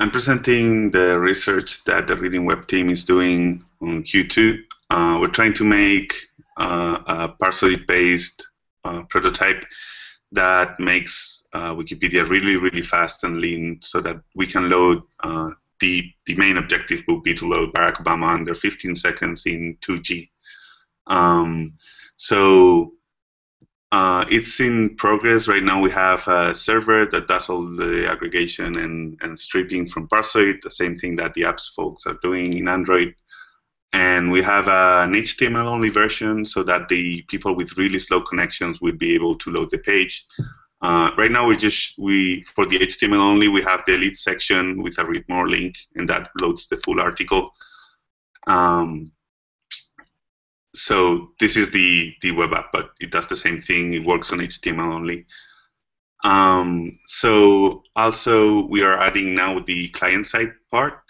I'm presenting the research that the Reading Web team is doing on Q2. Uh, we're trying to make uh, a Parsoid-based uh, prototype that makes uh, Wikipedia really, really fast and lean so that we can load uh, the, the main objective would be to load Barack Obama under 15 seconds in 2G. Um, so uh, it's in progress right now. We have a server that does all the aggregation and, and stripping from Parsoid, the same thing that the apps folks are doing in Android. And we have an HTML only version so that the people with really slow connections will be able to load the page. Uh, right now, we just we for the HTML only we have the lead section with a read more link, and that loads the full article. Um, so this is the the web app, but it does the same thing. It works on HTML only. Um, so also we are adding now the client side part.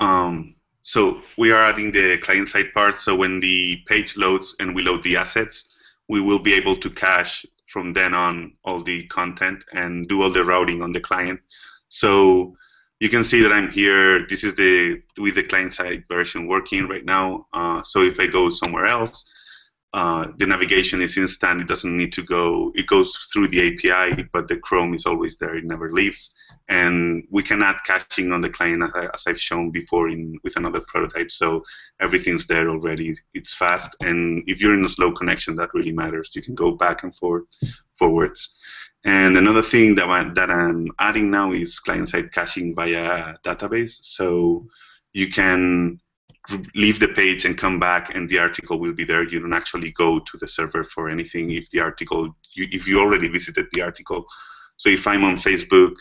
Um, so we are adding the client side part. So when the page loads and we load the assets, we will be able to cache from then on all the content and do all the routing on the client. So you can see that I'm here. This is the with the client side version working right now. Uh, so if I go somewhere else, uh, the navigation is instant. It doesn't need to go. It goes through the API, but the Chrome is always there. It never leaves. And we can add caching on the client as I've shown before in with another prototype. So everything's there already. It's fast. And if you're in a slow connection, that really matters. You can go back and forth, forwards. And another thing that, I, that I'm adding now is client-side caching via database. So you can leave the page and come back, and the article will be there. You don't actually go to the server for anything if the article, you, if you already visited the article. So if I'm on Facebook,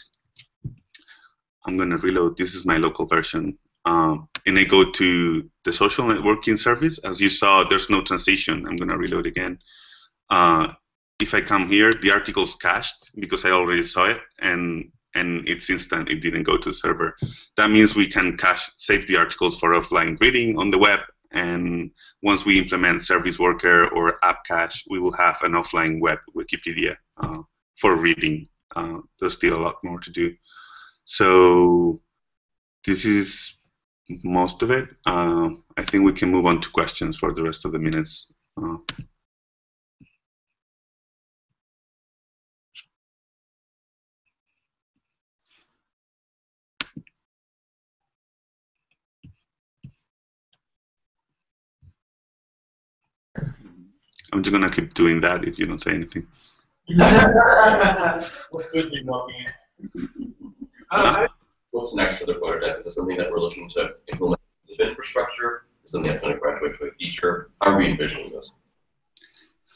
I'm going to reload. This is my local version. Um, and I go to the social networking service. As you saw, there's no transition. I'm going to reload again. Uh, if I come here, the article's cached because I already saw it, and and it's instant. It didn't go to the server. That means we can cache, save the articles for offline reading on the web, and once we implement Service Worker or App Cache, we will have an offline web Wikipedia uh, for reading. Uh, there's still a lot more to do. So this is most of it. Uh, I think we can move on to questions for the rest of the minutes. I'm just gonna keep doing that if you don't say anything. What's next for the prototype? Is this something that we're looking to implement as infrastructure? Is something that's going to graduate to a feature? How are we envisioning this?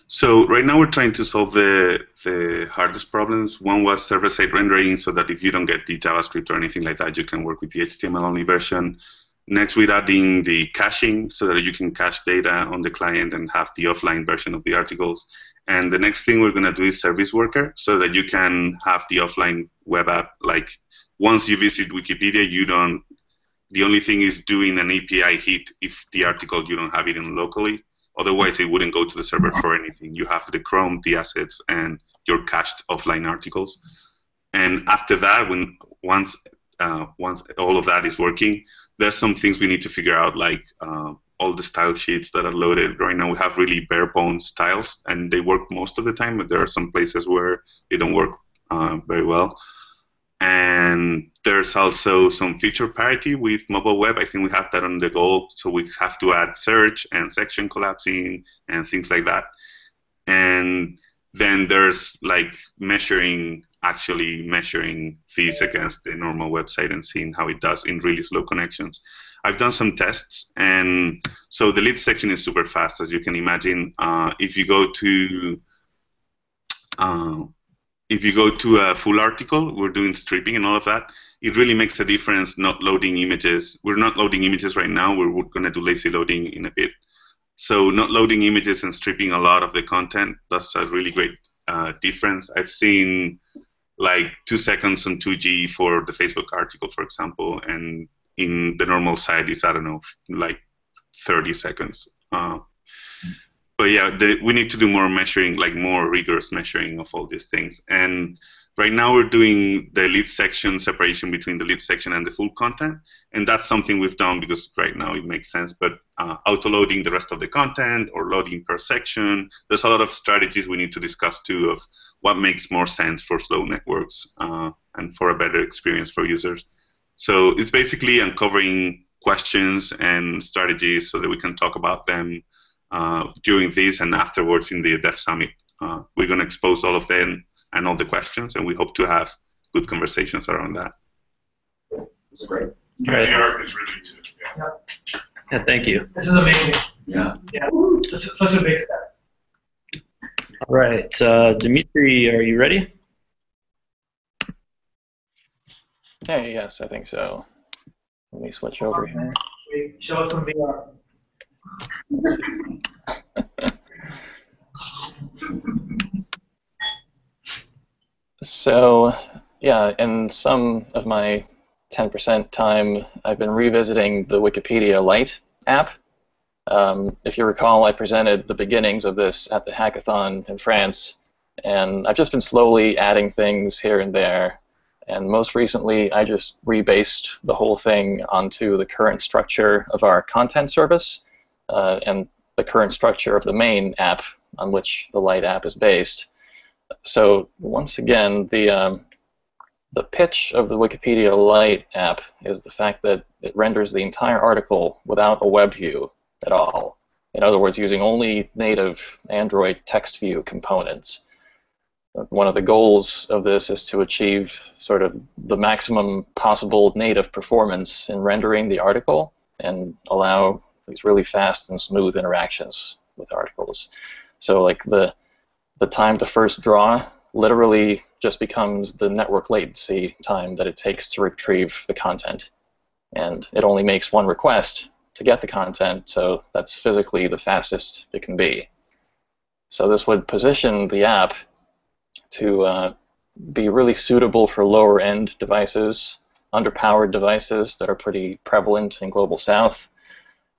So right now we're trying to solve the the hardest problems. One was server-side rendering, so that if you don't get the JavaScript or anything like that, you can work with the HTML-only version. Next, we're adding the caching so that you can cache data on the client and have the offline version of the articles. And the next thing we're going to do is Service Worker so that you can have the offline web app. Like once you visit Wikipedia, you don't. The only thing is doing an API hit if the article you don't have it in locally. Otherwise, it wouldn't go to the server for anything. You have the Chrome, the assets, and your cached offline articles. And after that, when once uh, once all of that is working, there's some things we need to figure out, like uh, all the style sheets that are loaded. Right now, we have really bare bones styles, and they work most of the time, but there are some places where they don't work uh, very well. And there's also some feature parity with mobile web. I think we have that on the goal, so we have to add search and section collapsing and things like that. And then there's like measuring actually measuring these against the normal website and seeing how it does in really slow connections. I've done some tests, and so the lead section is super fast, as you can imagine. Uh, if you go to uh, if you go to a full article, we're doing stripping and all of that. It really makes a difference not loading images. We're not loading images right now. We're, going to do lazy loading in a bit. So not loading images and stripping a lot of the content, that's a really great uh, difference. I've seen like two seconds on 2G for the Facebook article, for example, and in the normal site is I don't know like 30 seconds. Uh, but yeah, the, we need to do more measuring, like more rigorous measuring of all these things. And Right now, we're doing the lead section separation between the lead section and the full content, and that's something we've done because right now it makes sense. But uh, auto-loading the rest of the content or loading per section, there's a lot of strategies we need to discuss too of what makes more sense for slow networks uh, and for a better experience for users. So it's basically uncovering questions and strategies so that we can talk about them uh, during this and afterwards in the Dev Summit. Uh, we're going to expose all of them and all the questions, and we hope to have good conversations around that. This is great. Right. AR is really good. Yeah. Yeah, thank you. This is amazing. Yeah. Yeah, such, such a big step. All right, uh, Dmitry, are you ready? Okay, yes, I think so. Let me switch over here. Show us some VR. So, yeah, in some of my 10% time, I've been revisiting the Wikipedia Lite app. Um, if you recall, I presented the beginnings of this at the hackathon in France, and I've just been slowly adding things here and there. And most recently, I just rebased the whole thing onto the current structure of our content service uh, and the current structure of the main app on which the Lite app is based. So once again, the um, the pitch of the Wikipedia Lite app is the fact that it renders the entire article without a web view at all. In other words, using only native Android text view components. One of the goals of this is to achieve sort of the maximum possible native performance in rendering the article and allow these really fast and smooth interactions with articles. So like the the time to first draw literally just becomes the network latency time that it takes to retrieve the content. And it only makes one request to get the content, so that's physically the fastest it can be. So this would position the app to uh, be really suitable for lower end devices, underpowered devices that are pretty prevalent in Global South.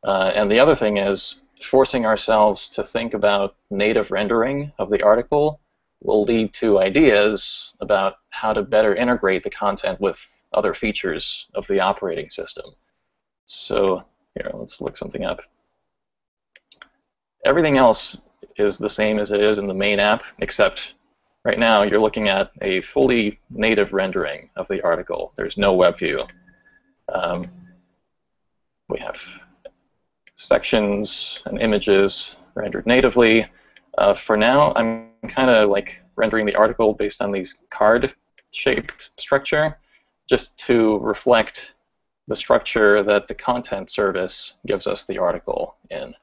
Uh, and the other thing is forcing ourselves to think about native rendering of the article will lead to ideas about how to better integrate the content with other features of the operating system. So here, let's look something up. Everything else is the same as it is in the main app, except right now you're looking at a fully native rendering of the article. There's no web view. Um, we have sections and images rendered natively. Uh, for now, I'm kind of like rendering the article based on these card-shaped structure, just to reflect the structure that the content service gives us the article in.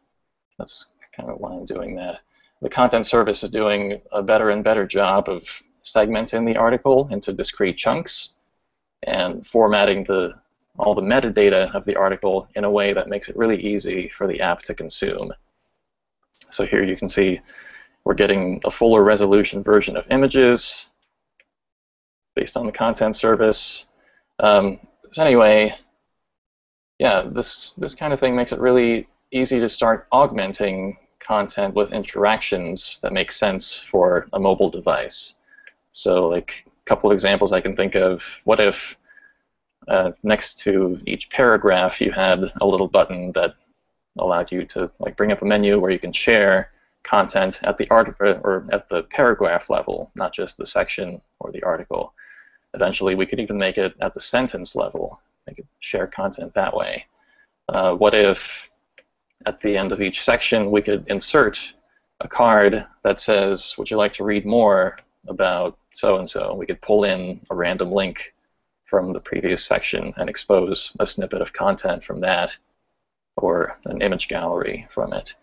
That's kind of why I'm doing that. The content service is doing a better and better job of segmenting the article into discrete chunks and formatting the all the metadata of the article in a way that makes it really easy for the app to consume. So here you can see we're getting a fuller resolution version of images based on the content service. Um, so anyway, yeah, this, this kind of thing makes it really easy to start augmenting content with interactions that make sense for a mobile device. So like a couple of examples I can think of, what if uh, next to each paragraph you had a little button that allowed you to like bring up a menu where you can share content at the art or at the paragraph level, not just the section or the article. Eventually, we could even make it at the sentence level. Make it share content that way. Uh, what if at the end of each section we could insert a card that says, "Would you like to read more about so and so?" We could pull in a random link from the previous section and expose a snippet of content from that or an image gallery from it.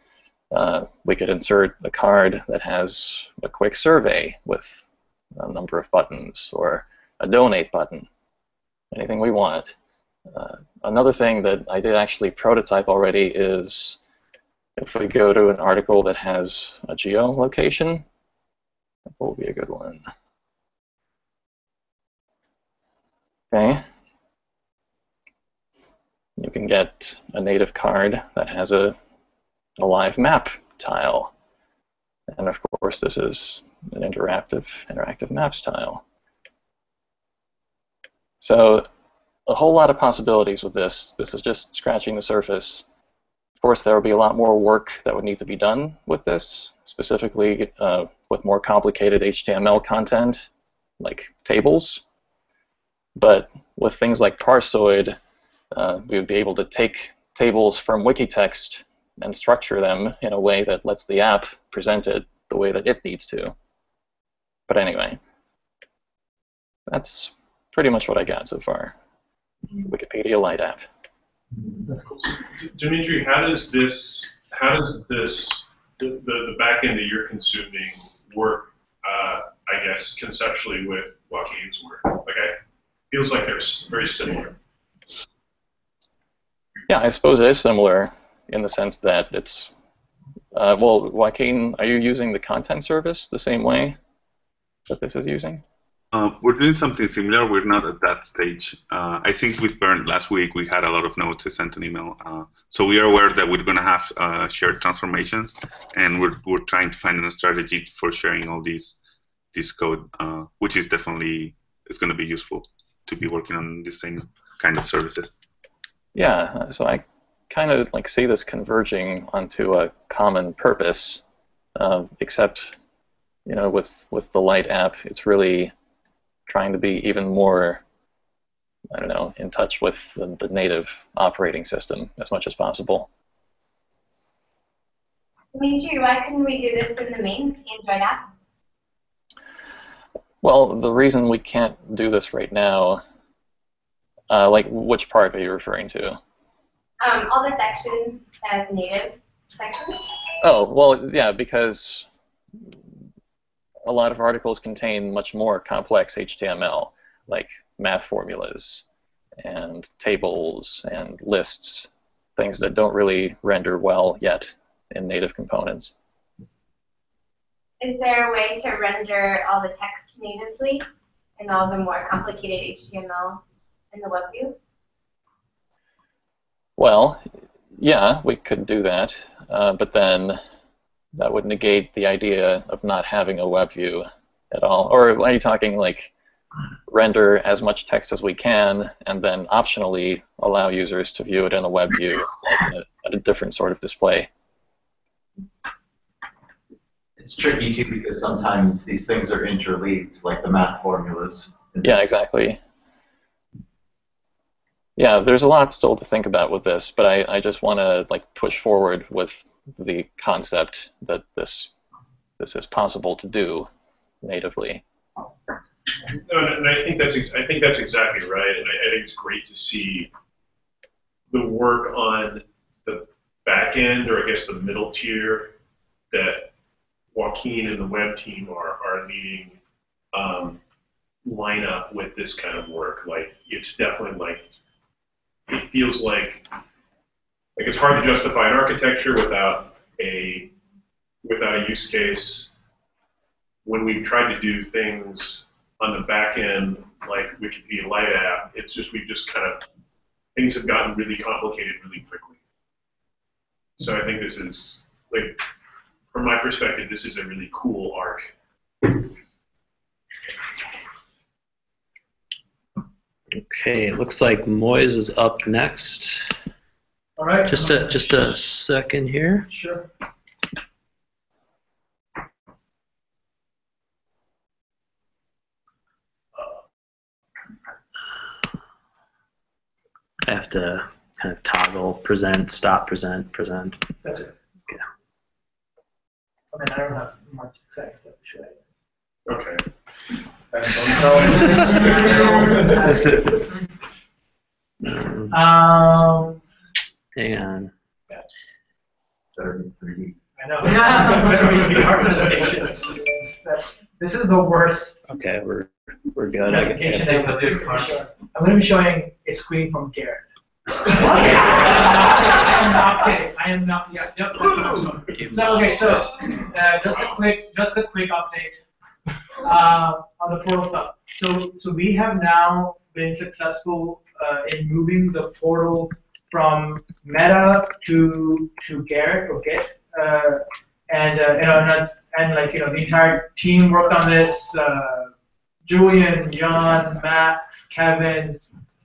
Uh, we could insert a card that has a quick survey with a number of buttons or a donate button, anything we want. Uh, another thing that I did actually prototype already is if we go to an article that has a geolocation, that will be a good one. Okay. You can get a native card that has a, a live map tile. And of course, this is an interactive interactive maps tile. So a whole lot of possibilities with this. This is just scratching the surface. Of course, there will be a lot more work that would need to be done with this, specifically uh, with more complicated HTML content, like tables. But with things like Parsoid, uh, we would be able to take tables from Wikitext and structure them in a way that lets the app present it the way that it needs to. But anyway, that's pretty much what I got so far. Wikipedia Lite app. Cool. Dmitry, how does this, how does this, the, the, the back end that you're consuming work, uh, I guess, conceptually with Joaquin's work? Like, I, feels like they're very similar. Yeah, I suppose it is similar in the sense that it's, uh, well, Joaquin, are you using the content service the same way that this is using? Uh, we're doing something similar. We're not at that stage. Uh, I think with Bernd last week we had a lot of notes. I sent an email. Uh, so we are aware that we're going to have uh, shared transformations, and we're, we're trying to find a strategy for sharing all these this code, uh, which is definitely is going to be useful to be working on the same kind of services. Yeah, uh, so I kind of like see this converging onto a common purpose, uh, except you know with with the Lite app, it's really trying to be even more I don't know in touch with the, the native operating system as much as possible. Dmitry, why couldn't we do this in the main Android app? Well, the reason we can't do this right now, uh, like which part are you referring to? Um, all the sections as native sections. Oh, well, yeah, because a lot of articles contain much more complex HTML, like math formulas and tables and lists, things that don't really render well yet in native components. Is there a way to render all the text natively and all the more complicated HTML in the web view? Well, yeah, we could do that, uh, but then that would negate the idea of not having a web view at all. Or are you talking like render as much text as we can and then optionally allow users to view it in a web view at a, at a different sort of display? It's tricky too because sometimes these things are interleaved, like the math formulas. Yeah, exactly. Yeah, there's a lot still to think about with this, but I, I just want to like push forward with the concept that this this is possible to do natively. No, and and I think that's ex- I think that's exactly right, and I, I think it's great to see the work on the back end, or I guess the middle tier, that Joaquin and the web team are are leading um, line up with this kind of work. Like it's definitely like it feels like like it's hard to justify an architecture without a without a use case. When we've tried to do things on the back end, like Wikipedia Lite app, it's just we've just kind of things have gotten really complicated really quickly. So I think this is like from my perspective, this is a really cool arc. Okay, it looks like Moiz is up next. All right. Just a just a second here. Sure. I have to kind of toggle present, stop, present, present. That's it. Okay. I mean, I don't have much exciting stuff to show you. Okay. Um, hang on. Better be 3D. I know. Better be our presentation. This is the worst Okay, we're we're good. I presentation can- ever. I'm going to be showing a screen from Gerrit. I am not kidding. I am not. Yeah, yep. So okay, so uh, just a quick, just a quick update uh, on the portal stuff. So so we have now been successful uh, in moving the portal from Meta to to Gerrit or Git, uh, and uh, you know and, uh, and like you know the entire team worked on this. Uh, Julien, Jan, Max, Kevin,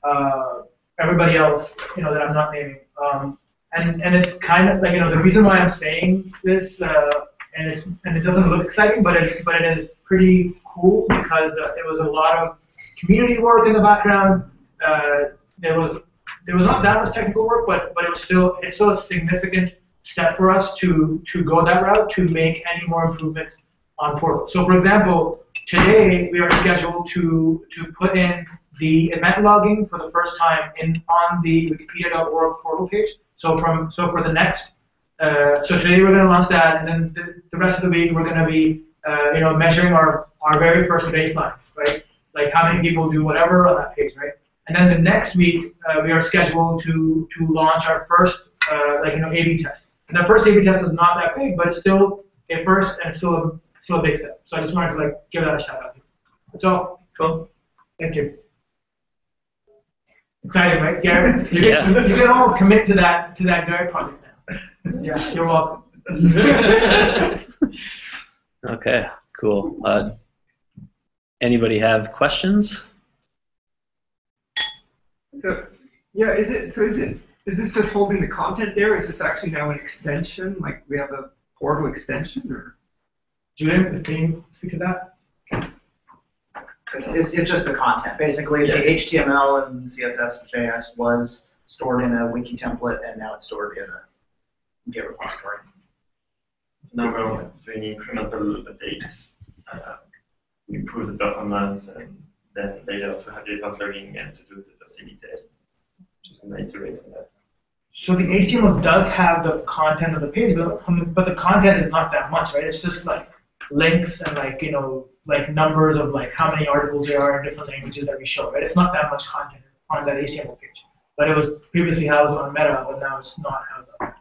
uh, everybody else, you know, that I'm not naming. Um, and, and it's kind of like, you know, the reason why I'm saying this, uh, and it's, and it doesn't look exciting, but it, but it is pretty cool because uh, it was a lot of community work in the background. Uh, there was, there was not that much technical work, but, but it was still, it's still a significant step for us to, to go that route to make any more improvements on Portal. So for example, today we are scheduled to, to put in the event logging for the first time in on the wikipedia.org portal page. So from so for the next, uh, so today we're going to launch that, and then the, the rest of the week we're going to be, uh, you know, measuring our, our very first baselines, right? Like how many people do whatever on that page, right? And then the next week uh, we are scheduled to to launch our first, uh, like you know, A/B test. And the first A/B test is not that big, but it's still a first and still a still a big step. So I just wanted to like give that a shout out. That's all. Cool. Thank you. Exciting, right, Gary? You, Yeah. can, you can all commit to that to that Gary project now. Yeah, you're welcome. Okay, cool. Uh, anybody have questions? So, yeah, is it, so is it, is this just holding the content there? Is this actually now an extension? Like we have a portal extension or? Julien, can you speak to that? It's, it's, it's just the content. Basically, the HTML and CSS JS was stored in a wiki template, and now it's stored in a Git repository. Now we're doing incremental updates, uh, improve the performance, and then later to have data logging and to do the facility test. Just gonna iterate on that. So the HTML does have the content of the page, but, but the content is not that much, right? It's just like links and like, you know, like numbers of like how many articles there are in different languages that we show, right? It's not that much content on that HTML page. But it was previously housed on Meta, but now it's not housed on.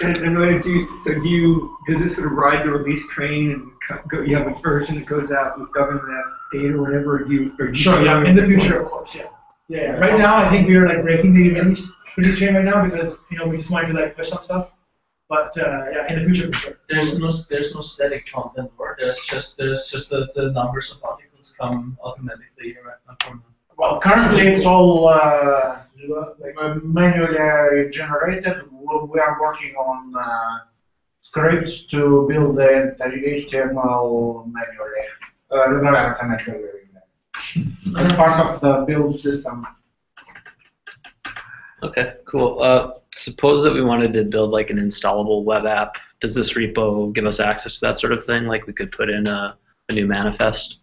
And, and what do you, so do you, does this sort of ride the release train and go, you have a version that goes out with government update or whatever, or do you, or do you? Sure, yeah, in the future, of course, yeah. Yeah, yeah. Right now, I think we are like breaking the release, release chain right now because, you know, we just wanted to like push some stuff. But, uh, yeah, in the future, for sure. There's no there's no static content or there's just there's just the, the numbers of articles come automatically right from Well, currently it's all uh, manually generated. We are working on uh, scripts to build the HTML manually, uh, not automatically. As part of the build system. Okay, cool. Uh, suppose that we wanted to build like an installable web app. Does this repo give us access to that sort of thing? Like we could put in a, a new manifest?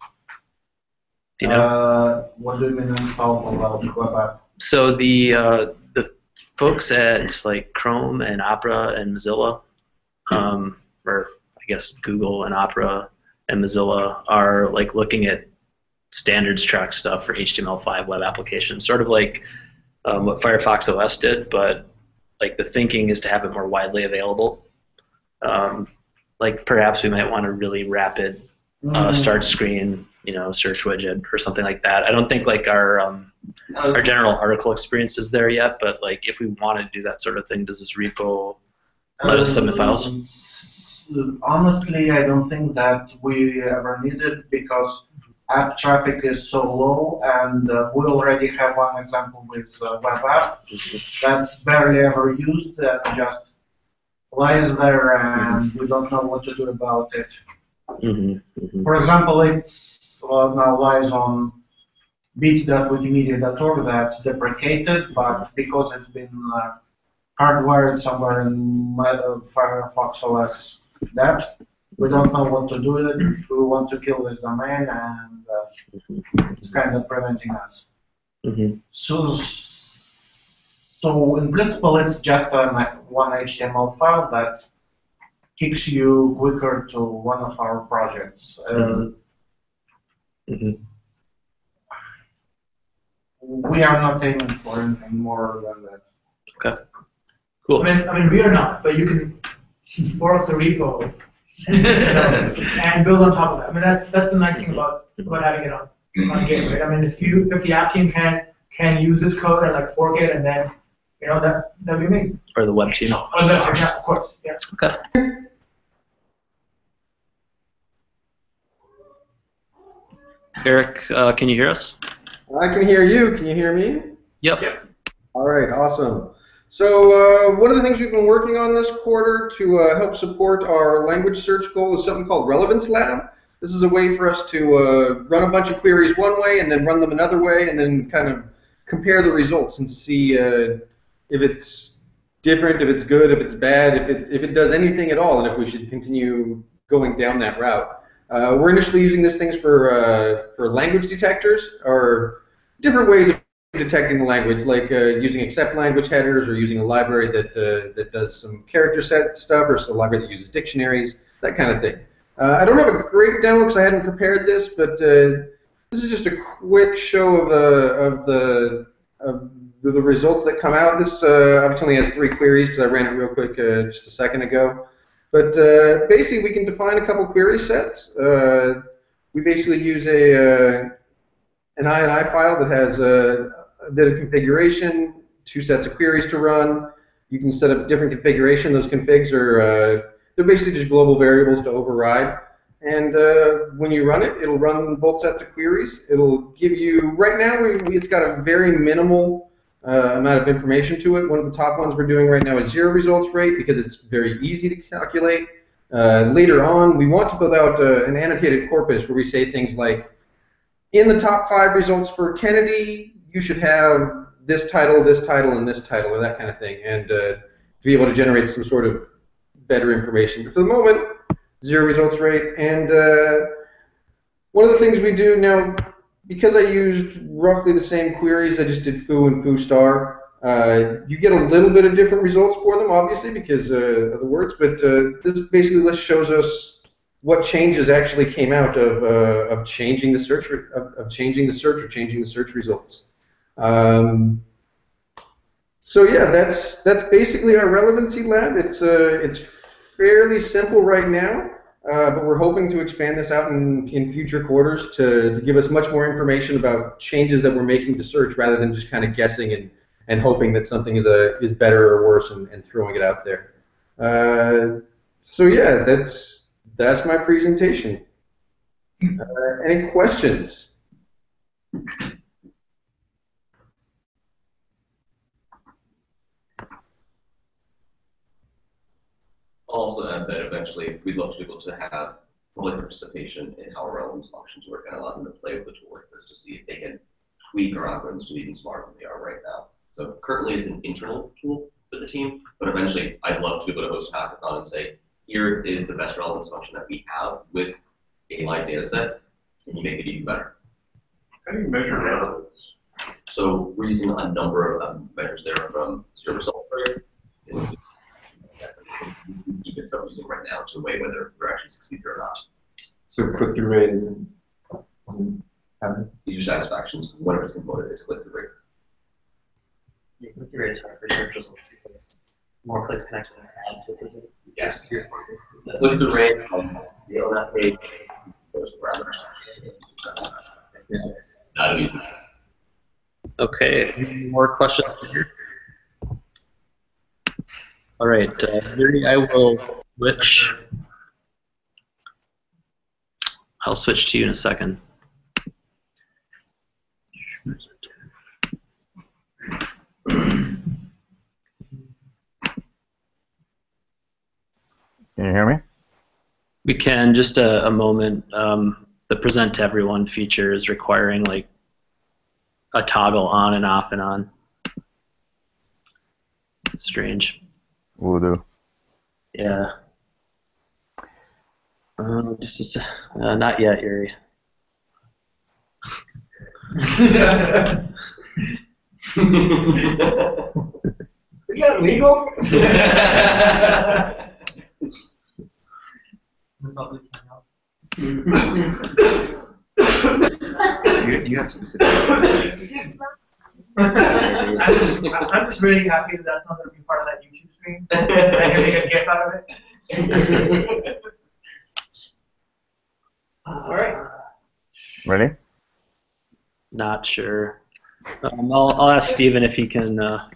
Do you know? Uh, what do you mean installable web- app? So the uh, the folks at like Chrome and Opera and Mozilla, um, or I guess Google and Opera and Mozilla are like looking at standards track stuff for HTML5 web applications, sort of like um, what Firefox OS did, but like the thinking is to have it more widely available. Um, like perhaps we might want a really rapid uh, Mm. start screen, you know, search widget or something like that. I don't think like our um, our general article experience is there yet, but like if we want to do that sort of thing, does this repo let us submit files? Um, Honestly, I don't think that we ever need it because app traffic is so low, and uh, we already have one example with uh, web app that's barely ever used and just lies there, and we don't know what to do about it. Mm-hmm. For example, it's uh, now lies on bit.wikimedia.org that's deprecated, but because it's been uh, hardwired somewhere in uh, Firefox OS depth, we don't know what to do with it. We want to kill this domain, and uh, it's kind of preventing us. Mm-hmm. So, so in principle, it's just a, one HTML file that kicks you quicker to one of our projects. Uh, Mm-hmm. we are not aiming for anything more than that. Okay. Cool. I mean, I mean, we are not, but you can borrow the repo and build on top of that. I mean, that's that's the nice thing about about having it on on Git, right? I mean, if you if the app team can can use this code and like fork it and then you know that that'd be amazing. Or the web team. Oh, that's, yeah, of course, yeah. Okay. Erik, uh, can you hear us? I can hear you. Can you hear me? Yep. Yep. All right, awesome. So uh, one of the things we've been working on this quarter to uh, help support our language search goal is something called Relevance Lab. This is a way for us to uh, run a bunch of queries one way and then run them another way and then kind of compare the results and see uh, if it's different, if it's good, if it's bad, if it, if it does anything at all, and if we should continue going down that route. Uh, we're initially using these things for, uh, for language detectors or different ways of detecting the language, like uh, using accept language headers or using a library that, uh, that does some character set stuff or a library that uses dictionaries, that kind of thing. Uh, I don't have a great demo because I hadn't prepared this, but uh, this is just a quick show of, uh, of the of the, results that come out. This uh, obviously has three queries because I ran it real quick just a second ago. But basically, we can define a couple query sets. We basically use a an INI file that has a bit of configuration, two sets of queries to run. You can set up different configuration. Those configs are uh, they're basically just global variables to override. And uh, when you run it, it'll run both sets of queries. It'll give you, right now, we, it's got a very minimal uh, amount of information to it. One of the top ones we're doing right now is zero results rate because it's very easy to calculate. Uh, later on, we want to build out uh, an annotated corpus where we say things like, in the top five results for Kennedy, you should have this title, this title, and this title, or that kind of thing, and uh, to be able to generate some sort of better information. But for the moment, zero results rate. And uh, one of the things we do now, because I used roughly the same queries, I just did foo and foo star. Uh, you get a little bit of different results for them, obviously, because uh, of the words. But uh, this basically list shows us what changes actually came out of, uh, of changing the search of, of, changing the search or changing the search results. Um, so yeah, that's that's basically our relevancy lab. It's uh, it's fairly simple right now, uh, but we're hoping to expand this out in, in future quarters to, to give us much more information about changes that we're making to search rather than just kind of guessing and, and hoping that something is, a, is better or worse and, and throwing it out there. Uh, so yeah, that's, that's my presentation. Uh, any questions? Also add that eventually we'd love to be able to have public participation in how relevance functions work and allow them to play with a tool like this to see if they can tweak our algorithms to be even smarter than they are right now. So currently it's an internal tool for the team, but eventually I'd love to be able to host a hackathon and say, here is the best relevance function that we have with a live data set. Can you make it even better? How do you measure relevance? So we're using a number of um, measures there from zero result rate, keep it stuff using right now to weigh whether we're actually succeeding or not. So click through rate isn't, isn't happen? User satisfactions, whatever it's component is click through rate. Yeah, click through rate is hard for search results because more clicks can actually add to the Yes. Click through rate on the ONF page, those parameters. Not easy. Okay, any more questions here? All right, uh, I will switch. I'll switch to you in a second. Can you hear me? We can, just a, a moment. Um, the present to everyone feature is requiring like a toggle on and off and on. It's strange. Will do. Yeah. Um, just a uh, not yet, Yuri. Is that legal? You, you have specific. I'm just, I'm just really happy that that's not going to be part of that YouTube stream. I can make a GIF out of it. All right. Ready? Not sure. Um, I'll, I'll ask Steven if he can. Uh,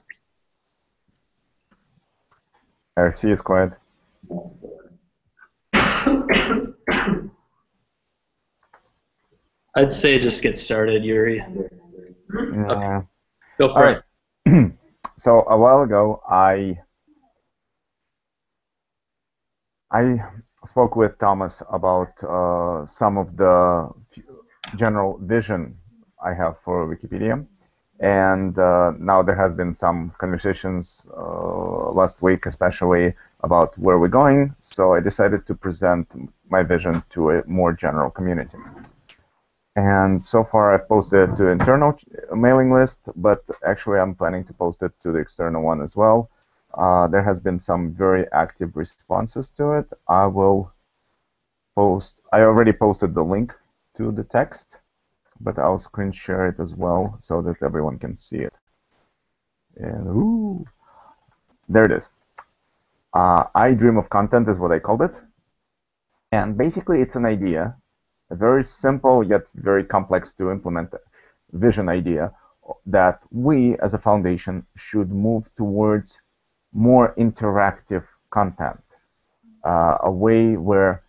RC is quiet. I'd say just get started, Yuri. Yeah. Go All for it. right. so a while ago, I I spoke with Thomas about uh, some of the general vision I have for Wikipedia, and uh, now there has been some conversations uh, last week, especially about where we're going. So I decided to present my vision to a more general community. And so far, I've posted it to internal mailing list, but actually, I'm planning to post it to the external one as well. Uh, there has been some very active responses to it. I will post. I already posted the link to the text, but I'll screen share it as well so that everyone can see it. And ooh, there it is. Uh, I dream of content is what I called it, and basically, it's an idea a very simple yet very complex to implement vision idea that we as a foundation should move towards more interactive content, uh, a way where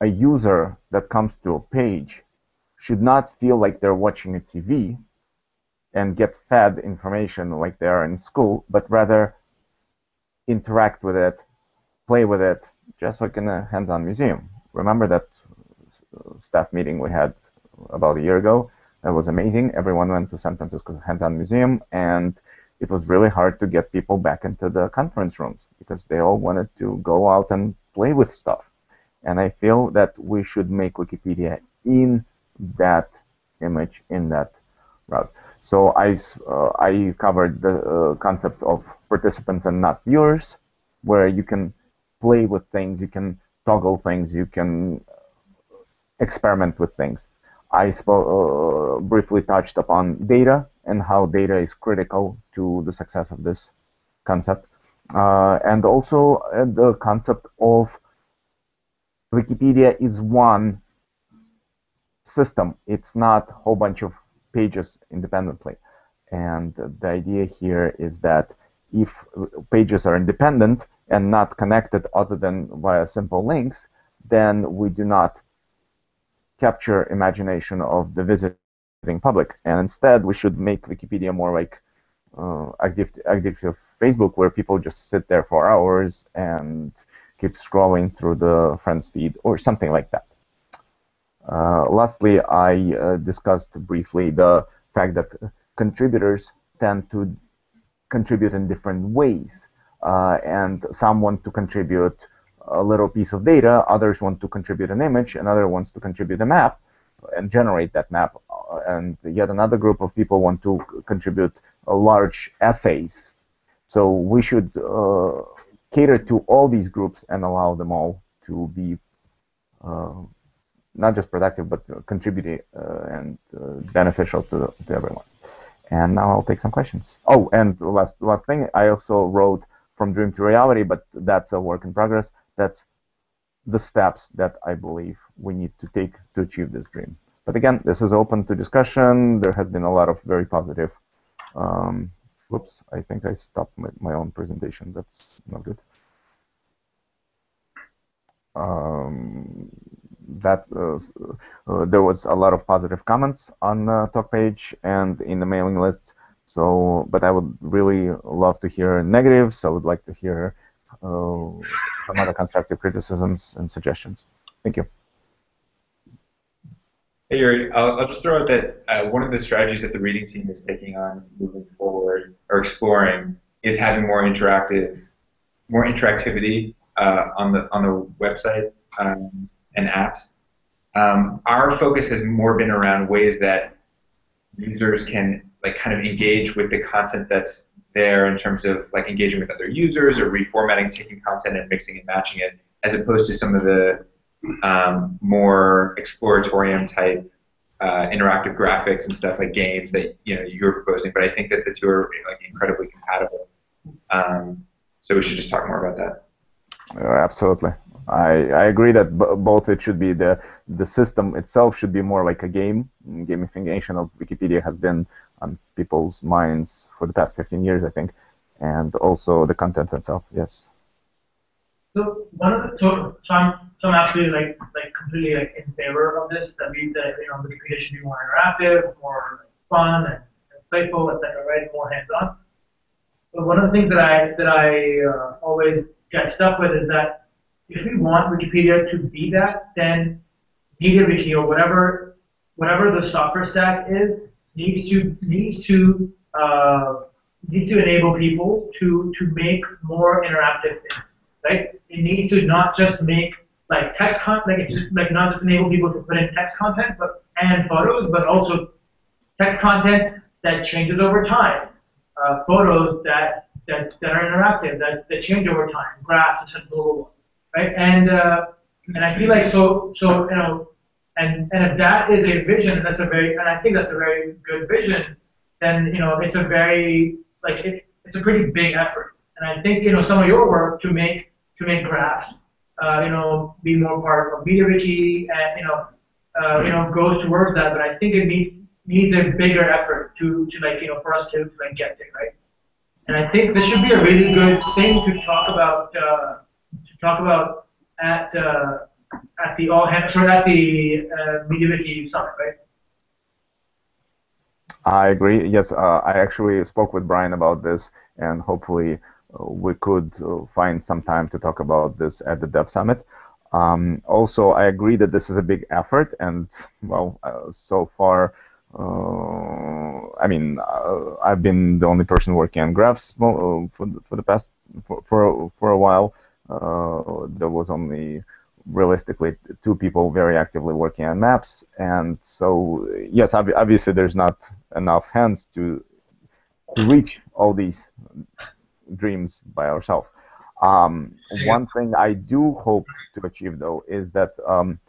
a user that comes to a page should not feel like they're watching a TV and get fed information like they are in school, but rather interact with it, play with it, just like in a hands-on museum. Remember that staff meeting we had about a year ago. That was amazing. Everyone went to San Francisco Hands-On Museum, and it was really hard to get people back into the conference rooms because they all wanted to go out and play with stuff. And I feel that we should make Wikipedia in that image, in that route. So I, uh, I covered the uh, concept of participants and not viewers, where you can play with things, you can toggle things, you can experiment with things. I uh, briefly touched upon data and how data is critical to the success of this concept, uh, and also uh, the concept of Wikipedia is one system. It's not a whole bunch of pages independently. And the idea here is that if pages are independent and not connected other than via simple links, then we do not capture imagination of the visiting public. And instead, we should make Wikipedia more like uh, active, active Facebook, where people just sit there for hours and keep scrolling through the friends feed or something like that. Uh, lastly, I uh, discussed briefly the fact that contributors tend to contribute in different ways, uh, and some want to contribute a little piece of data, others want to contribute an image, another wants to contribute a map and generate that map, uh, and yet another group of people want to contribute large essays. So we should uh, cater to all these groups and allow them all to be uh, not just productive, but contributing uh, and uh, beneficial to, to everyone. And now I'll take some questions. Oh, and last last thing, I also wrote from dream to reality, but that's a work in progress. That's the steps that I believe we need to take to achieve this dream. But again, this is open to discussion. There has been a lot of very positive. Um, whoops, I think I stopped my, my own presentation. That's not good. Um, that uh, uh, there was a lot of positive comments on the talk page and in the mailing list. So, but I would really love to hear negatives. I would like to hear some other constructive criticisms and suggestions. Thank you. Hey, Yuri, I'll, I'll just throw out that uh, one of the strategies that the reading team is taking on moving forward or exploring is having more interactive, more interactivity uh, on the on the website um, and apps. Um, our focus has more been around ways that users can like kind of engage with the content that's there in terms of like engaging with other users or reformatting, taking content and mixing and matching it, as opposed to some of the um, more exploratorium type uh, interactive graphics and stuff like games that you know you're proposing. But I think that the two are like incredibly compatible. Um, so we should just talk more about that. Uh, absolutely. I, I agree that b- both it should be the the system itself should be more like a game. Gamification of Wikipedia has been on people's minds for the past 15 years, I think, and also the content itself. Yes. So one of the so so I'm so I'm absolutely like like completely like in favor of this. That we that you know Wikipedia should be more interactive, more fun and, and playful, etc. Right, more hands-on. But one of the things that I that I uh, always get stuck with is that if we want Wikipedia to be that, then MediaWiki or whatever whatever the software stack is needs to needs to uh, needs to enable people to to make more interactive things, right? It needs to not just make like text content, like just like not just enable people to put in text content, but and photos, but also text content that changes over time, uh, photos that, that that are interactive, that, that change over time, graphs, etc. Right? And uh, and I feel like so so you know, and and if that is a vision, that's a very and I think that's a very good vision, then you know it's a very like it, it's a pretty big effort. And I think you know some of your work to make to make graphs, uh, you know, be more part of MediaWiki and you know, uh, you know, goes towards that. But I think it needs needs a bigger effort to to like you know for us to, to like get there, right? And I think this should be a really good thing to talk about uh, to talk about at uh, at the all at the uh, MediaWiki summit, right? I agree. Yes, uh, I actually spoke with Brian about this, and hopefully uh, we could uh, find some time to talk about this at the Dev Summit. Um, also, I agree that this is a big effort, and well, uh, so far, uh, I mean, I've been the only person working on graphs for, for the past for for, for a while. there was only realistically two people very actively working on maps. And so yes ob obviously there's not enough hands to to reach all these dreams by ourselves. Um, one thing I do hope to achieve though is that um,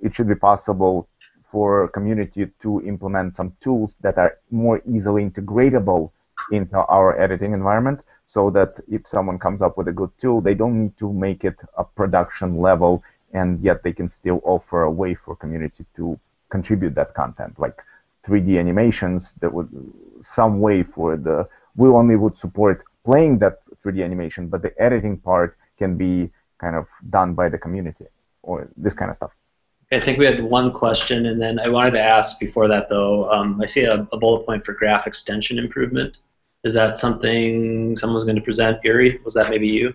it should be possible for community to implement some tools that are more easily integratable into our editing environment so that if someone comes up with a good tool, they don't need to make it a production level and yet they can still offer a way for community to contribute that content, like 3D animations that would some way for the we only would support playing that 3D animation, but the editing part can be kind of done by the community or this kind of stuff. I think we had one question, and then I wanted to ask before that though. Um, I see a, a, bullet point for graph extension improvement. Is that something someone's going to present? Yuri, was that maybe you?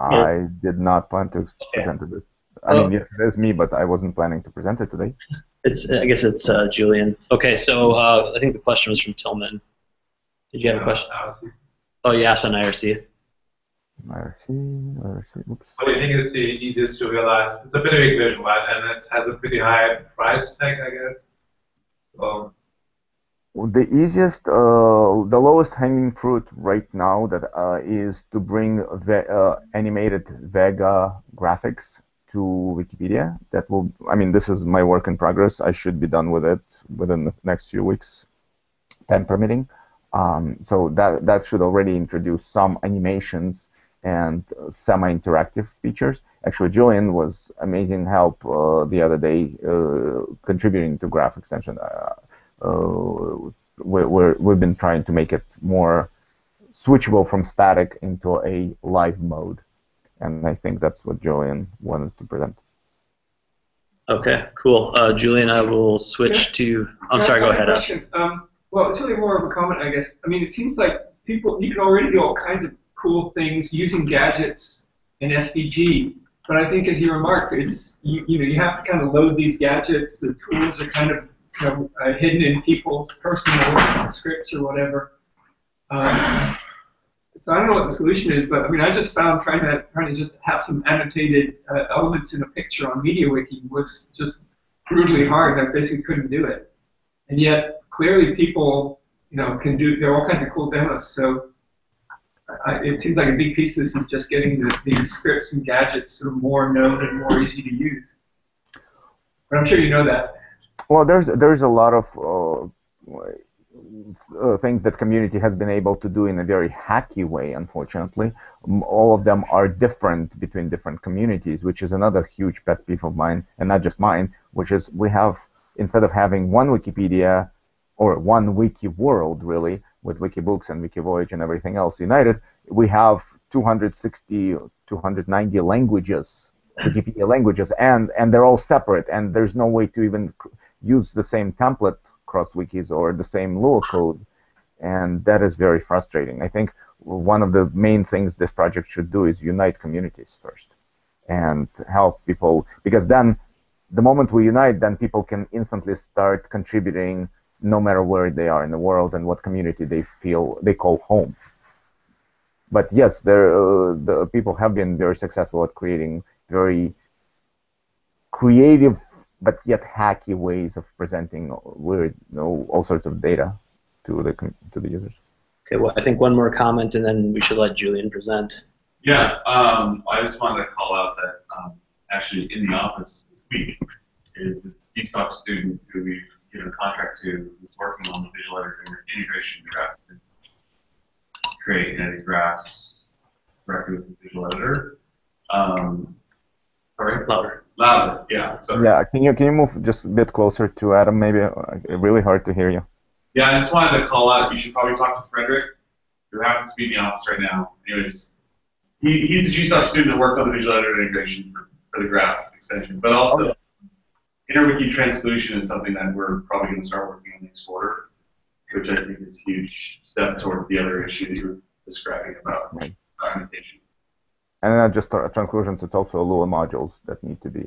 I did not plan to okay. present this. I oh. mean, yes, it is me, but I wasn't planning to present it today. It's, I guess it's uh, Julien. Okay, so uh, I think the question was from Tilman. Did you have a question? Oh, you asked on IRC. IRC, IRC, oops. What do you think is the easiest to realize? It's a pretty big vision, right? And it has a pretty high price tag, I guess. So, the easiest, uh, the lowest hanging fruit right now that uh, is to bring ve uh, animated Vega graphics to Wikipedia. That will, I mean, this is my work in progress. I should be done with it within the next few weeks, time permitting. Um, so that that should already introduce some animations and semi-interactive features. Actually, Julien was amazing help uh, the other day uh, contributing to graph extension. Uh, we're, we have been trying to make it more switchable from static into a live mode and I think that's what Julien wanted to present. Okay, cool. Uh, Julien, I will switch yeah. to. I'm sorry. Go ahead. Um, well, it's really more of a comment, I guess. I mean, it seems like people you can already do all kinds of cool things using gadgets in SVG, but I think, as you remarked, it's you, you know you have to kind of load these gadgets. The tools are kind of know, uh, hidden in people's personal scripts or whatever. Um, so I don't know what the solution is, but I mean, I just found trying to trying to just have some annotated uh, elements in a picture on MediaWiki was just brutally hard. I basically couldn't do it, and yet clearly people, you know, can do. There are all kinds of cool demos. So I, it seems like a big piece of this is just getting the, the scripts and gadgets sort of more known and more easy to use. But I'm sure you know that. Well, there's there's a lot of uh, uh, things that community has been able to do in a very hacky way, unfortunately. All of them are different between different communities, which is another huge pet peeve of mine, and not just mine, which is we have, instead of having one Wikipedia or one wiki world, really, with Wikibooks and Wikivoyage and everything else united, we have 260, 290 languages, Wikipedia languages, and and they're all separate, and there's no way to even use the same template cross wikis or the same Lua code, and that is very frustrating. I think one of the main things this project should do is unite communities first and help people because then the moment we unite then people can instantly start contributing no matter where they are in the world and what community they feel they call home but yes there uh, the people have been very successful at creating very creative but yet hacky ways of presenting weird you know, all sorts of data to the to the users Okay, well, I think one more comment, and then we should let Julien present. Yeah, um, I just wanted to call out that um, actually in the office this week is the GSOC student who we've given a contract to who's working on the visual editor integration draft to create and edit graphs directly with the visual editor. Um, sorry? Louder. Louder, yeah. Sorry. yeah can you can you move just a bit closer to adam maybe Uh, really hard to hear you Yeah, I just wanted to call out. You should probably talk to Frederick. Who happens to be in the office right now. Anyways, he, he's a GSOC student that worked on the visual editor integration for, for the graph extension, but also interwiki transclusion is something that we're probably going to start working on next quarter, which I think is a huge step toward the other issue that you were describing about documentation. And not just tra- transclusions it's also Lua modules that need to be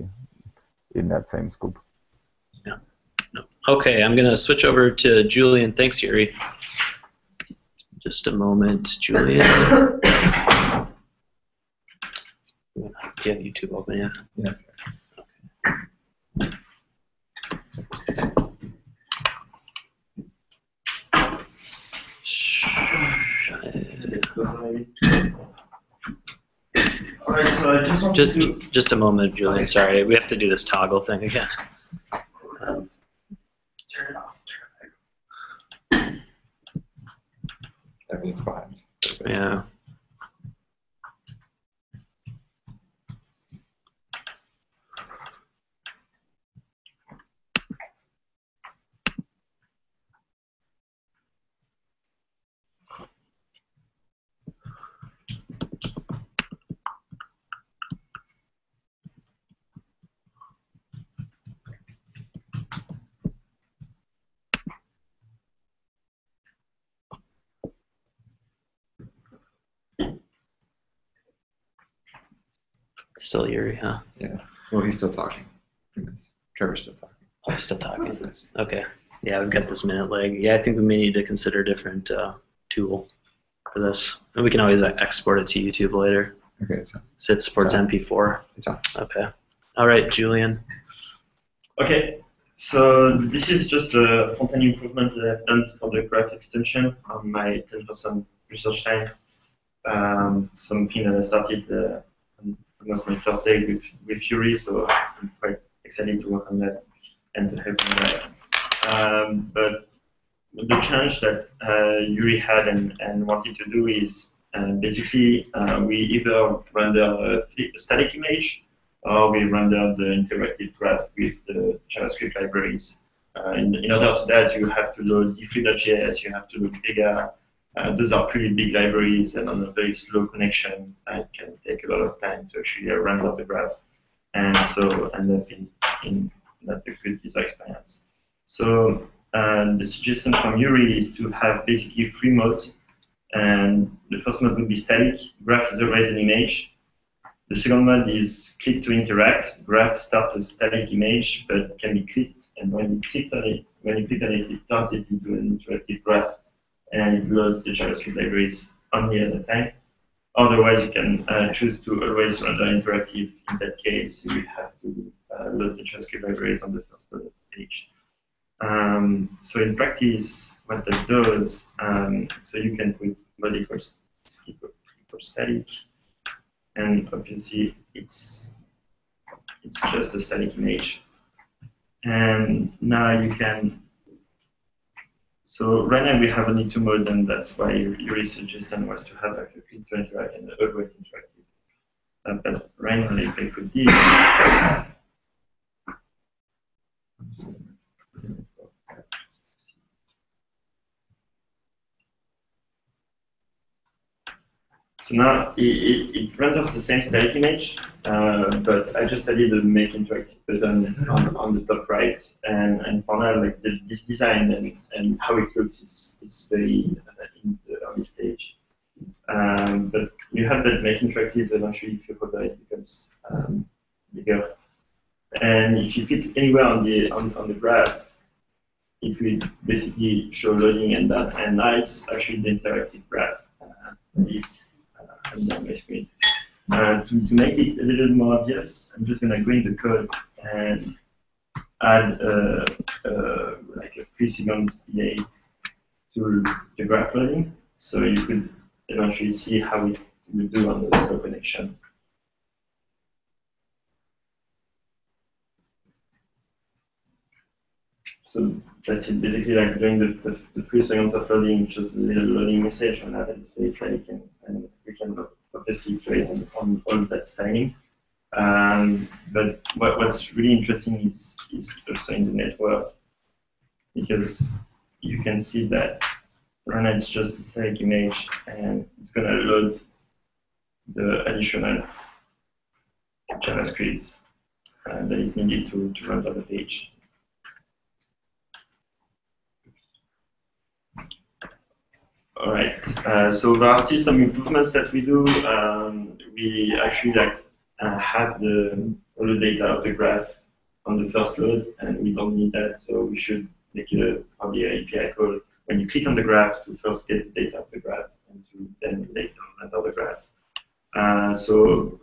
in that same scope Okay, I'm going to switch over to Julien. Thanks, Yuri. Just a moment, Julien. Do you have YouTube open yet? Yeah. Alright, so I just want to do. Just, just a moment, Julien. Sorry, we have to do this toggle thing again. Um, Turn it off. Everything's behind. yeah. Still Yuri, huh? Yeah. Well, he's still talking. Trevor's still talking. Oh, still talking. Okay. Yeah, we've got this minute lag. Yeah, I think we may need to consider a different uh, tool for this. And we can always uh, export it to YouTube later. Okay, it's on. So it supports It's on. MP4. It's on. Okay. All right, Julien. Okay, so this is just a front-end improvement that I've done for the graph extension on my 10% research time. Um, something that I started uh, on almost my first day with, with Yuri, so I'm quite excited to work on that and to help on that. Um, but the challenge that uh, Yuri had and, and wanted to do is uh, basically uh, we either render a, static image or we render the interactive graph with the JavaScript libraries. Uh, in, in order to that, you have to load d3.js, you have to load Vega. Uh, those are pretty big libraries, and on a very slow connection, it can take a lot of time to actually uh, render the graph, and so end up in, in not a good user experience. So uh, the suggestion from Yuri is to have basically three modes, and the first mode would be static. Graph is always an image. The second mode is click to interact. Graph starts as a static image, but can be clicked, and when you click on it, when you click on it, it turns it into an interactive graph, and it loads the JavaScript libraries only at the time. Otherwise, you can uh, choose to always render interactive. In that case, you have to uh, load the JavaScript libraries on the first page. Um, so in practice, what that does, um, so you can put body for, equals static, and obviously it's it's just a static image. And now you can. So right now we have only two modes, and that's why your suggestion was to have like a click to interact and always interactive. Uh, but randomly, if I put So now it, it, it renders the same static image, uh, but I just added a make interactive button on, on the top right. And, and for now, like the, this design and, and how it looks is, is very uh, in the early stage. Um, but you have that make interactive, eventually if you hover, it becomes um, bigger. And if you click anywhere on the on, on the graph, it will basically show loading and that, and it's actually the interactive graph uh, is my screen. Uh, to, to make it a little more obvious, I'm just gonna go in the code and add uh, uh, like a three seconds delay to the graph loading, so you could eventually see how it will do on the slow connection. So that's. Basically, like during the, the, the three seconds of loading, just a little loading message on that it's very static, and, and we can obviously iterate on, on all that styling. Um, but what, what's really interesting is, is also in the network, because you can see that run it's just a static image, and it's going to load the additional JavaScript uh, that is needed to, to render the page. All right. Uh, so there are still some improvements that we do. Um, we actually like uh, have the all the data of the graph on the first load, and we don't need that. So we should make a probably an API call when you click on the graph to first get the data of the graph and to then later render the graph. Uh, so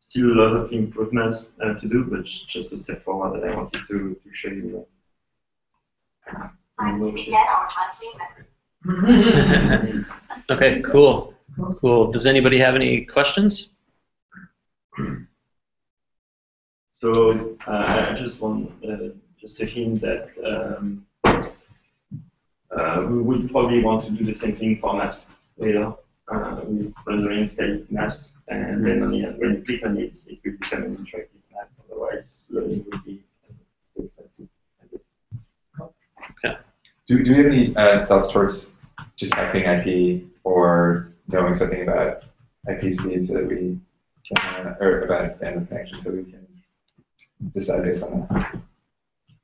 still a lot of improvements uh, to do, but just a step forward that I wanted to, to show you. okay, cool. Cool. Does anybody have any questions? So uh, I just want uh, just to hint that um, uh, we would probably want to do the same thing for maps later. Uh, with rendering static maps, and then on the when you click on it, it will become an interactive map. Otherwise, loading would be too expensive. Okay. Do, do we have any uh, thoughts towards detecting IP or knowing something about IP feeds so that we can, uh, or about bandwidth connection so we can decide based on that?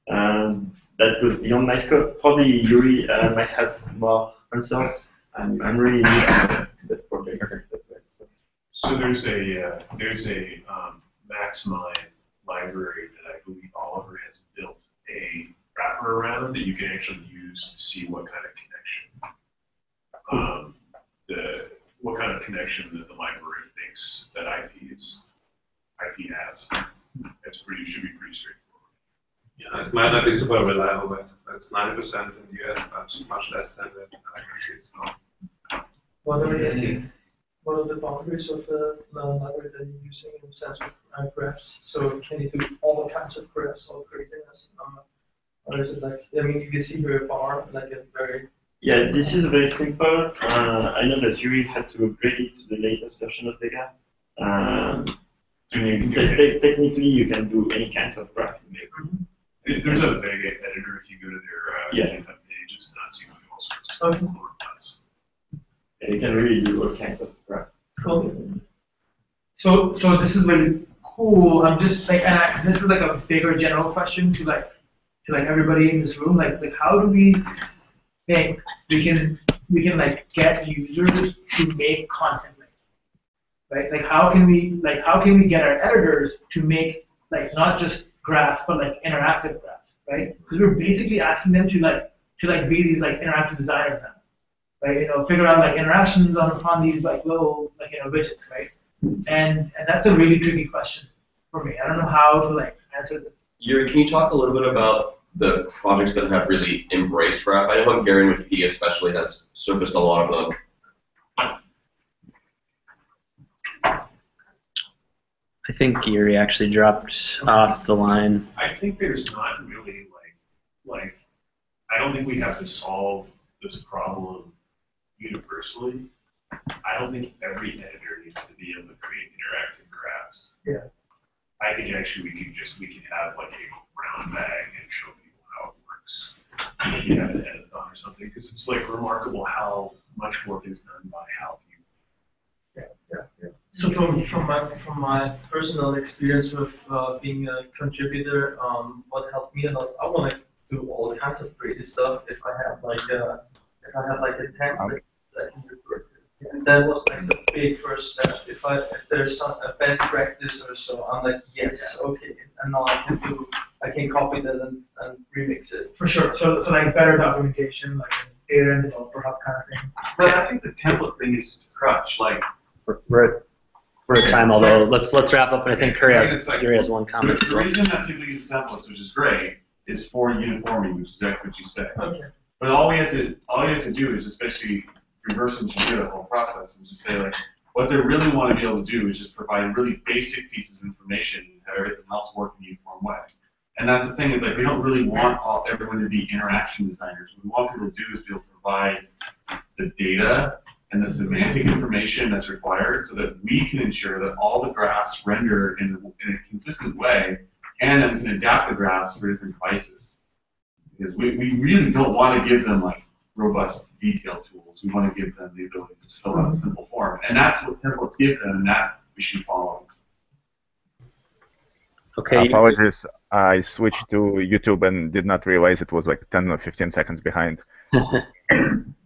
Um, that goes beyond my scope. Probably Yuri uh, might have more answers. I'm, I'm really new to that project. So there's a uh, there's a um, MaxMind library that I believe Oliver has built a wrapper around that you can actually use to see what kind of connection um, the what kind of connection that the library thinks that IP is IP has. That's pretty should be pretty straightforward. Yeah, it might not be super reliable, but that's 90% in the US, but much less than in other countries. So. What are the, what are the boundaries of the library that you're using in the sense of uh, graphs? So can you do all the kinds of graphs or craziness? Um, or is it like, I mean, you can see here a bar, like a very Yeah, this is very simple. Uh, I know that Yuri had to upgrade it to the latest version of Vega. Um, I mean, te- te- technically, you can do any kinds of graph. There- There's a Vega editor if you go to their uh, Yeah. GitHub page. It's nuts. You can do all sorts of stuff. Okay. Lord. And you can really do all kinds of graph. Cool. So, so this is really cool. I'm just like, and I, this is like a bigger general question to like, to like everybody in this room. Like, like how do we think we can we can like get users to make content right? Like, how can we like how can we get our editors to make like not just graphs but like interactive graphs, right? Because we're basically asking them to like to like be these like interactive designers now right? You know, figure out like interactions on, on these like little like you know widgets, right? And and that's a really tricky question for me. I don't know how to like answer this. Yuri, can you talk a little bit about the projects that have really embraced graph? I know Hungarian Wikipedia especially has surfaced a lot of them. I think Yuri actually dropped off the line. I think there's not really like like I don't think we have to solve this problem universally. I don't think every editor needs to be able to create interactive graphs. Yeah. I think actually we could just we could have like a brown bag and show people how it works. Maybe have an editathon or something because it's like remarkable how much work is done by how few Yeah, yeah, yeah. So from from my from my personal experience with uh, being a contributor, um, what helped me a lot, I want to do all kinds of crazy stuff. If I have like a if I have like a template that was like the big first step. If I if there's some, a best practice or so, I'm like yes, okay, and now I can do I can copy that and, and remix it. For sure. So, so like better documentation, like data and developer hub kind of thing. But I think the template thing is crutch. Like We're, we're, we're at time, although let's let's wrap up. And I think Curry has, like- Curry has one comment The, the well. reason that people use templates, which is great, is for uniformity, which is exactly what you said. Okay. But all we have to all you have to do is just basically reverse engineer the whole process and just say like what they really want to be able to do is just provide really basic pieces of information and have everything else work in a uniform way. And that's the thing is like we don't really want all everyone to be interaction designers. What we want people to do is be able to provide the data and the semantic information that's required so that we can ensure that all the graphs render in, in a consistent way and then can adapt the graphs for different devices. Because we, we really don't want to give them like robust detail tools. We want to give them the ability to just fill out a simple form. And that's what templates give them and that we should follow. Okay. Apologies. I switched to YouTube and did not realize it was like 10 or 15 seconds behind. so uh,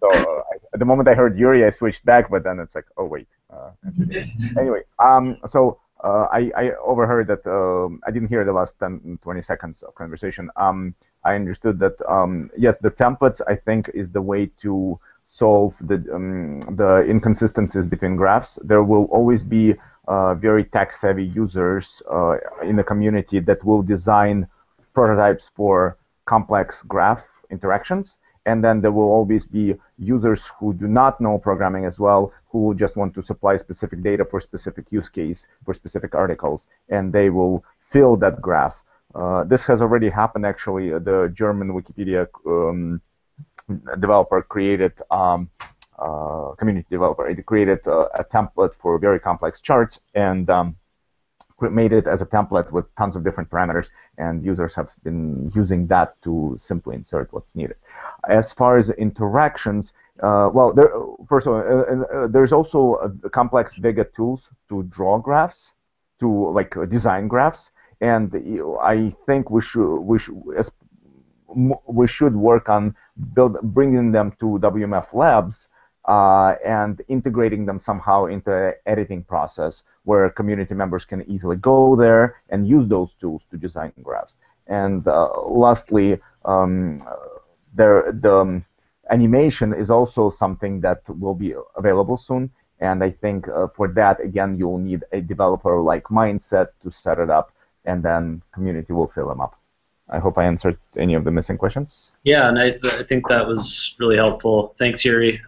I, at the moment I heard Yuri, I switched back, but then it's like, oh wait. Uh, anyway, um, so uh, I, I overheard that um, I didn't hear the last 10, 20 seconds of conversation. Um, I understood that um, yes, the templates I think is the way to solve the um, the inconsistencies between graphs. There will always be uh, very tech-savvy users uh, in the community that will design prototypes for complex graph interactions, and then there will always be users who do not know programming as well, who will just want to supply specific data for specific use case for specific articles, and they will fill that graph. Uh, this has already happened actually. The German Wikipedia um, developer created um, uh, community developer. It created uh, a template for very complex charts and um, made it as a template with tons of different parameters, and users have been using that to simply insert what's needed. As far as interactions, uh, well, there, first of all, uh, uh, there's also complex Vega tools to draw graphs, to like design graphs, and I think we should we should we should work on build bringing them to WMF labs uh, and integrating them somehow into an editing process where community members can easily go there and use those tools to design graphs. And uh, lastly, um, there, the um, animation is also something that will be available soon. And I think uh, for that, again, you'll need a developer-like mindset to set it up, and then community will fill them up. I hope I answered any of the missing questions. Yeah, and I, I think that was really helpful. Thanks, Yuri.